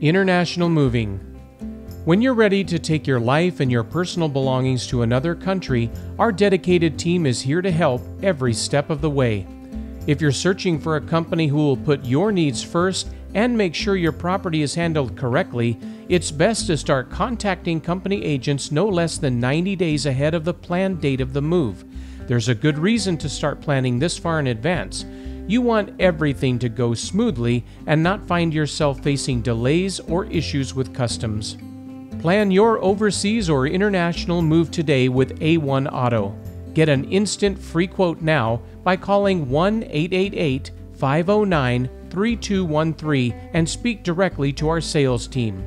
International Moving. When you're ready to take your life and your personal belongings to another country, our dedicated team is here to help every step of the way. If you're searching for a company who will put your needs first and make sure your property is handled correctly, it's best to start contacting company agents no less than 90 days ahead of the planned date of the move. There's a good reason to start planning this far in advance. You want everything to go smoothly and not find yourself facing delays or issues with customs. Plan your overseas or international move today with A1 Auto. Get an instant free quote now by calling 1 888 509 3213 and speak directly to our sales team.